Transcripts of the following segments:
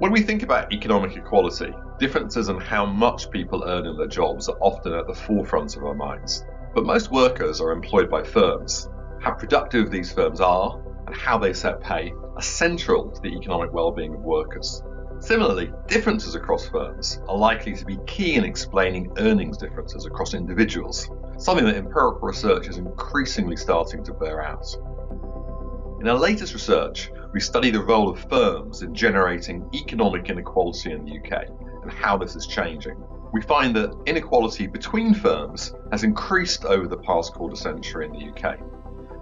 When we think about economic equality, differences in how much people earn in their jobs are often at the forefront of our minds. But most workers are employed by firms. How productive these firms are and how they set pay are central to the economic well-being of workers. Similarly, differences across firms are likely to be key in explaining earnings differences across individuals, something that empirical research is increasingly starting to bear out. In our latest research, we study the role of firms in generating economic inequality in the UK and how this is changing. We find that inequality between firms has increased over the past quarter century in the UK.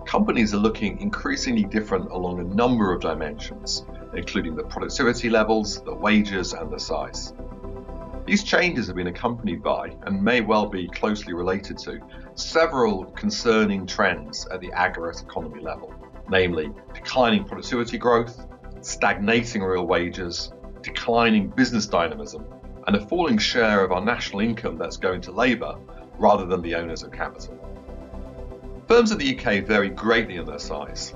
Companies are looking increasingly different along a number of dimensions, including the productivity levels, the wages, and the size. These changes have been accompanied by, and may well be closely related to, several concerning trends at the aggregate economy level, namely declining productivity growth, stagnating real wages, declining business dynamism, and a falling share of our national income that's going to labour rather than the owners of capital. Firms in the UK vary greatly in their size.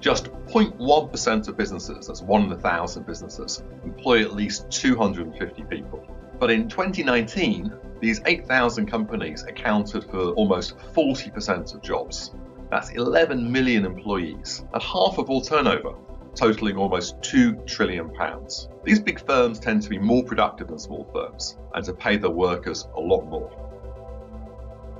Just 0.1% of businesses, that's one in a thousand businesses, employ at least 250 people. But in 2019, these 8,000 companies accounted for almost 40% of jobs. That's 11 million employees and half of all turnover, totaling almost 2 trillion pounds. These big firms tend to be more productive than small firms and to pay their workers a lot more.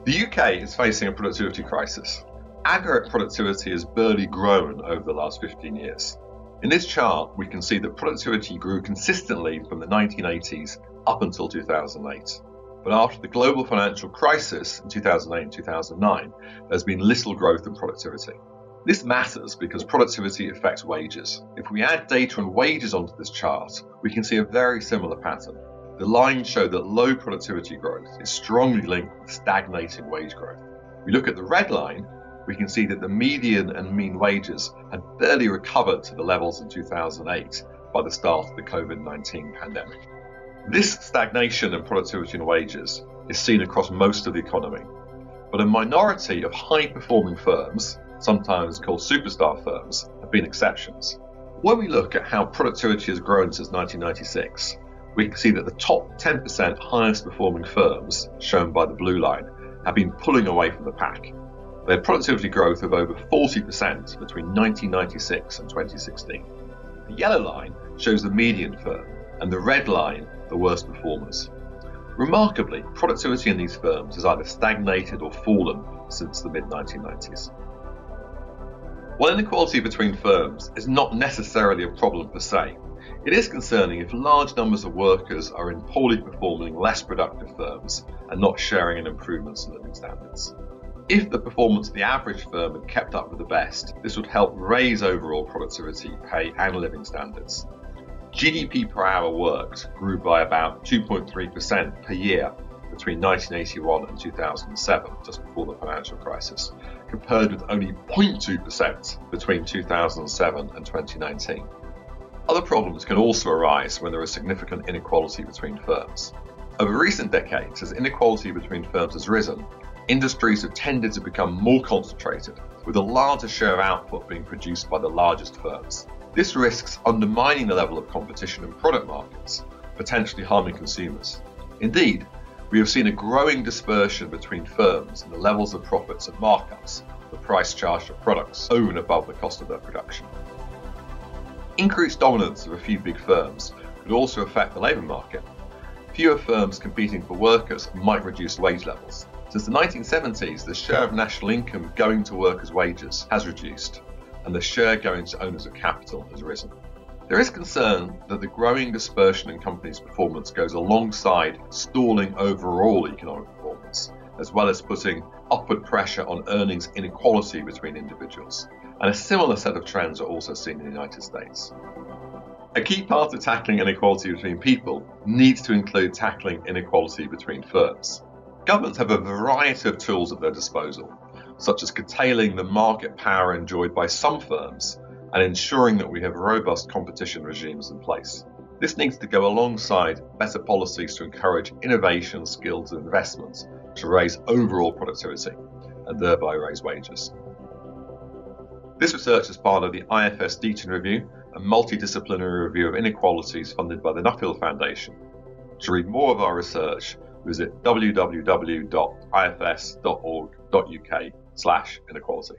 The UK is facing a productivity crisis aggregate productivity has barely grown over the last 15 years. In this chart, we can see that productivity grew consistently from the 1980s up until 2008. But after the global financial crisis in 2008 and 2009, there's been little growth in productivity. This matters because productivity affects wages. If we add data on wages onto this chart, we can see a very similar pattern. The lines show that low productivity growth is strongly linked with stagnating wage growth. If We look at the red line, we can see that the median and mean wages had barely recovered to the levels in 2008 by the start of the COVID 19 pandemic. This stagnation in productivity and wages is seen across most of the economy, but a minority of high performing firms, sometimes called superstar firms, have been exceptions. When we look at how productivity has grown since 1996, we can see that the top 10% highest performing firms, shown by the blue line, have been pulling away from the pack had productivity growth of over 40% between 1996 and 2016. The yellow line shows the median firm, and the red line the worst performers. Remarkably, productivity in these firms has either stagnated or fallen since the mid 1990s. While inequality between firms is not necessarily a problem per se, it is concerning if large numbers of workers are in poorly performing, less productive firms and not sharing in improvements in living standards. If the performance of the average firm had kept up with the best, this would help raise overall productivity, pay, and living standards. GDP per hour worked grew by about 2.3% per year between 1981 and 2007, just before the financial crisis, compared with only 0.2% between 2007 and 2019. Other problems can also arise when there is significant inequality between firms. Over recent decades, as inequality between firms has risen, industries have tended to become more concentrated, with a larger share of output being produced by the largest firms. This risks undermining the level of competition in product markets, potentially harming consumers. Indeed, we have seen a growing dispersion between firms in the levels of profits and markups, the price charged for products, over and above the cost of their production. Increased dominance of a few big firms could also affect the labour market. Fewer firms competing for workers might reduce wage levels, since the 1970s, the share of national income going to workers' wages has reduced, and the share going to owners of capital has risen. There is concern that the growing dispersion in companies' performance goes alongside stalling overall economic performance, as well as putting upward pressure on earnings inequality between individuals. And a similar set of trends are also seen in the United States. A key part of tackling inequality between people needs to include tackling inequality between firms. Governments have a variety of tools at their disposal, such as curtailing the market power enjoyed by some firms and ensuring that we have robust competition regimes in place. This needs to go alongside better policies to encourage innovation, skills, and investments to raise overall productivity and thereby raise wages. This research is part of the IFS Deaton Review, a multidisciplinary review of inequalities funded by the Nuffield Foundation. To read more of our research, visit www.ifs.org.uk slash inequality.